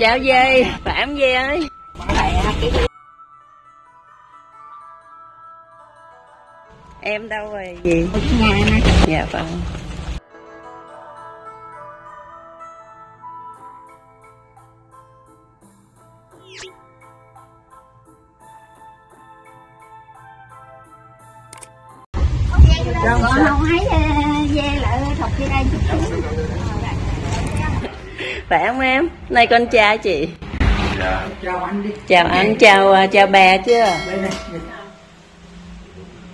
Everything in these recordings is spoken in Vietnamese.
chào dê phạm dê ơi. Em đâu rồi? Gì? Dạ vâng. Rồi không thấy ờ, dê lại thọc dưới đây chút phải không em? Này con trai chị. Dạ. Chào anh đi. Chào anh chào à, chào bà chưa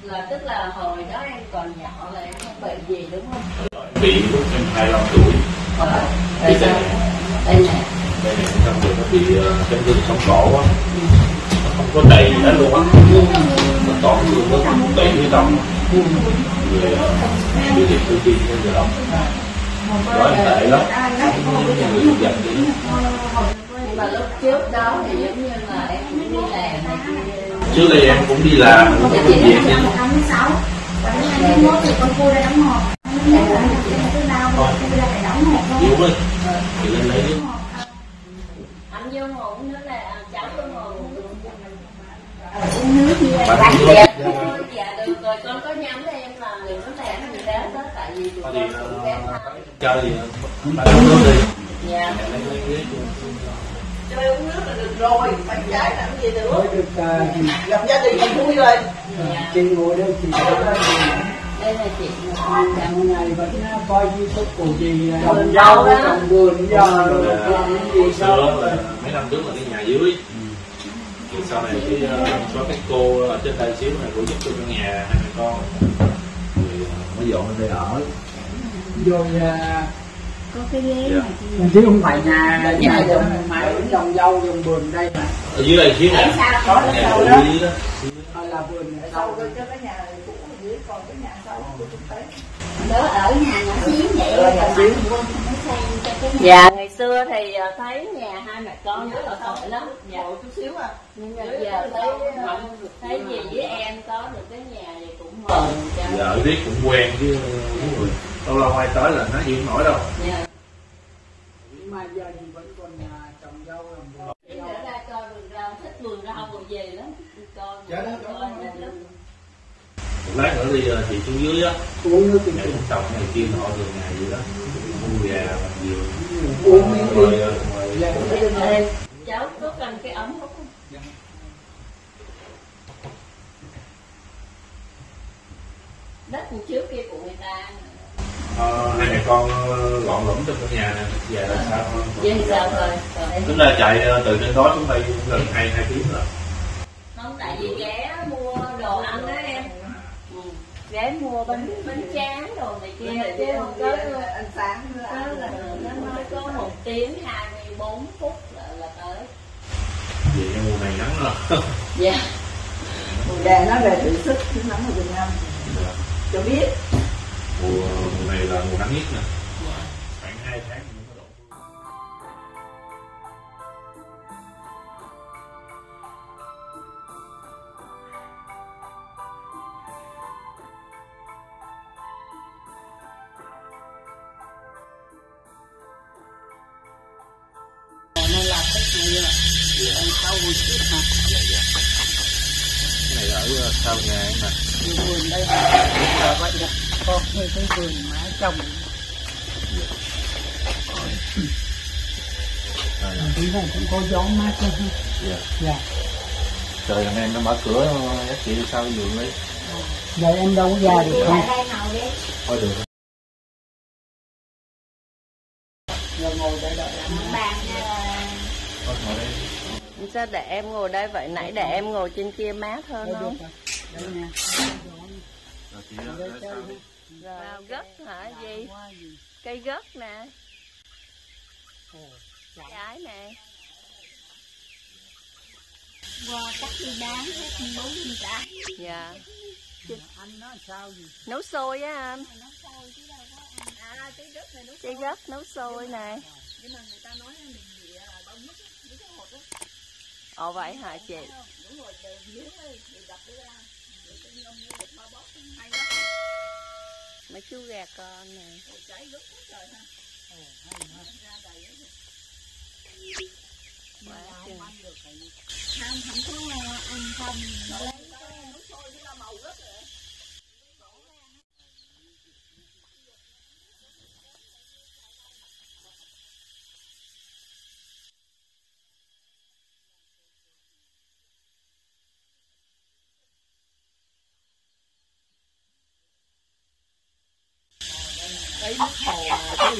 là tức là hồi đó em còn nhỏ là em không bị gì đúng không? Bị lúc em 25 tuổi. Đây đây sao? Đây nè đây này xong rồi nó bị chấn thương sống cổ á nó không có đầy gì hết luôn á. Nó tổn thương nó tủy với tâm rồi ờ, bị liệt cơ tim bây giờ. Lắm đó em tệ lắm. Người đi nhưng mà lúc trước đó thì giống như là em cũng đi làm trước đây em cũng đi làm cũng có công việc nhưng 26 Còn đến 21 thì là lên lấy nước anh vô uống nước này à, cháu vô ngồi uống nước như vậy dạ được rồi. Con có nhắm em làm liền có gì vì tụi thì cũng ờ, chơi thì bạn uống nước đi. Dạ chơi uống nước là được rồi phải trái làm gì nữa? Được à, gặp gia đình thì vui rồi. Dạ. Chị ngồi đây chị có đây là chị hàng ngày vẫn à, coi youtube của chị à, Vườn trồng rau rau đó. trồng vườn giờ rồi làm gì là mấy năm trước là cái nhà dưới. Thì sau này cái có cái cô ở trên đây xíu này cô giúp tôi trong nhà hai mẹ con ờ, mới dọn lên đây ở. Rồi à, Có cái ghế Dạ. này chị chứ không phải nhà nhà trồng mãi trồng rau trồng vườn đây mà. Ở dưới đây xíu nè sao có nhà sau ở đó. đó. Hay là vườn ở sau rồi cho cái nhà cũ ở dưới còn cái nhà sau của chúng thấy Đỡ ở nhà nhỏ xíu vậy Còn mạnh quân không có xây cho cái nhà. Dạ. Ngày xưa thì ờ, thấy nhà hai mẹ con rất là tội lắm. Dạ. Chút xíu à. Nhưng mà giờ thấy ờ, thấy gì với em có được cái nhà thì cũng mừng vợ biết cũng quen chứ đúng rồi lâu lâu ai tới là gì không nổi đâu. Dạ. Nhưng mà giờ thì vẫn còn à, trồng rau trồng vườn đây coi vườn rau, thích vườn rau vườn gì lắm. Dạ lát nữa đi ờ, chị xuống dưới á. Uống nước mẹ cũng trồng này kia họ đường ngày gì đó. Mua gà nhiều. Uống miếng rồi đi. ờ, Dạ, Cháu có cần cái ống không? Đất trước kia của người ta. Ờ, hai mẹ con ờ, gọn lẫm trong cái nhà này về là sao? Vậy thì sao rồi? Tính ra chạy ờ, từ trên đó xuống đây gần hai hai tiếng rồi. Không tại vì ghé mua đồ ăn đó em. Ừ. Ghé mua bánh bánh tráng đồ này kia chứ không có ăn sáng nữa có là nó nói có một tiếng 24 phút là, là tới. Cái mùa này nắng rồi Dạ. Mùa hè nó về thử sức chứ nóng ở Việt Nam cho biết. Mùa, mùa này là mùa nắng nhất nè. Khoảng hai tháng có độ Nó là cái này ở ờ, sau nhà em nè vườn đây là vậy đó con thuê cái vườn má trồng tí này cũng có gió mát thôi ha. Dạ. dạ trời thằng em nó mở cửa các chị sao sau giường đi giờ em đâu có ra được không lại thôi được giờ ngồi đây đợi em Bàn ờ, thôi ngồi đây sao để em ngồi đây vậy nãy để em ngồi trên kia mát hơn không được rồi. Wow, gất hả gì? Cây gất nè. Trái nè. Qua cắt đi bán hết bốn trái dạ anh nói sao gì nấu sôi á anh. Nó sôi chứ đâu có ăn à cái đất này nó trái gất nấu sôi nè. Nhưng mà người ta nói mình bị đau á ồ vậy hả chị? đúng rồi đều thì đập ra mấy chú gà con nè. Cháy trời ha ra đầy không không có ăn không? lấy lấy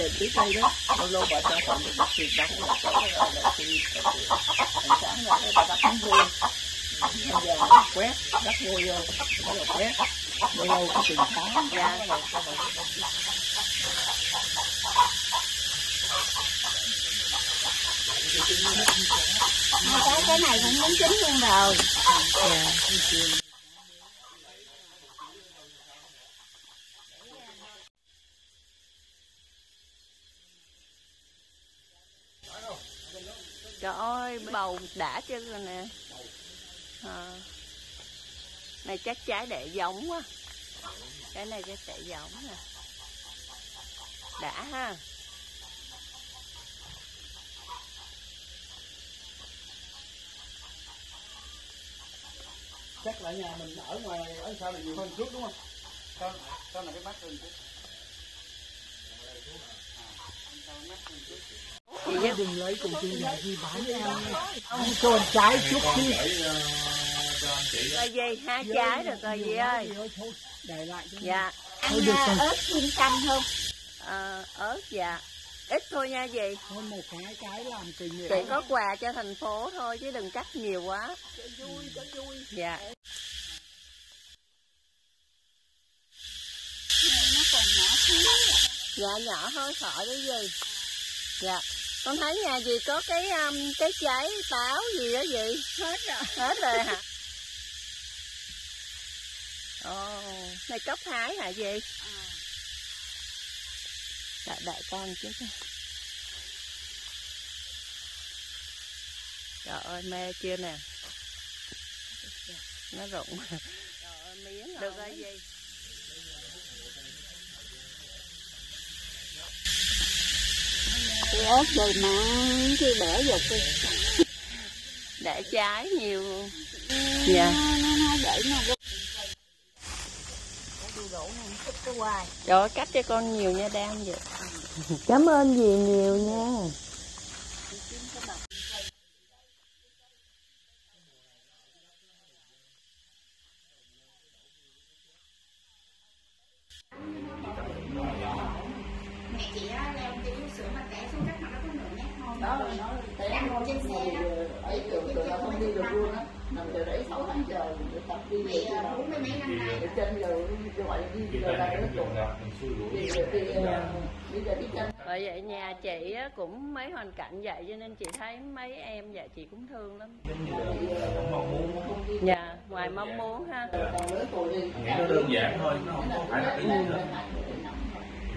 mà cái tưới cây đó lâu lâu bà cho khoảng được một tiền đóng là có là là thì sáng ra cái bà bắt nó vô bây giờ nó quét đắp vô vô nó là quét lâu lâu có tiền tháng ra rồi có bà cái này cũng muốn chín luôn rồi yeah. Trời ơi, bầu đã chân rồi nè. À. Này chắc trái để giống quá. Cái này cái để giống nè. Đã ha. chắc là nhà mình ở ngoài ở sao là nhiều hơn trước đúng không sao sao là cái mắt hơn trước Chị đừng lấy cùng tiền nhà gì bán em ông cho trái chút đi để cho coi gì, hai trái rồi coi gì ơi. để lại cho Dạ. ăn à, ớt kim canh không Ờ, ớt dạ. Ít thôi nha dì. thôi một cái cái làm tình nghĩa Chị có quà cho thành phố thôi chứ đừng cắt nhiều quá. vui cho vui Dạ. nó còn nhỏ xíu Dạ nhỏ hơi khỏi cái gì. Dạ. Con thấy nhà gì có cái um, cái trái táo gì đó gì? Hết rồi. Hết rồi hả? Ồ, này cốc thái hả gì? Đợi, đợi con chút nha. Trời ơi, mê chưa nè. Nó rụng. Trời ơi, miếng Được rồi gì? Ớt rồi mà khi bẻ dục đi Để trái nhiều. Dạ. nó nó nó để nó rút cái hoài Trời ơi, cắt cho con nhiều nha Đam vậy. Cảm ơn dì nhiều nha. Mẹ chị á leo cái sữa mà té xuống đất mà nó có nửa mét thôi. Đó là nó té Đang ngồi trên xe đó. ấy từ từ là không đi được luôn á. nằm từ đấy sáu tháng trời để tập đi về à, bốn mươi mấy năm nay để chân giờ gọi là đi ta là nó xui rủi. Thì thì bây giờ đi chân. Bởi vậy nhà chị á, cũng mấy hoàn cảnh vậy cho nên chị thấy mấy em vậy chị cũng thương lắm. mong muốn Dạ, ngoài mong muốn ha. còn tuổi đi nghĩ nó đơn giản thôi nó không phải là cái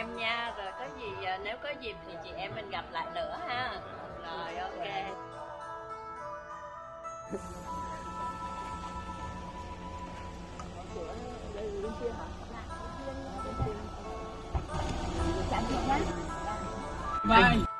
em nha. Rồi có gì à, nếu có dịp thì chị em mình gặp lại nữa ha. Rồi, ok. Bye.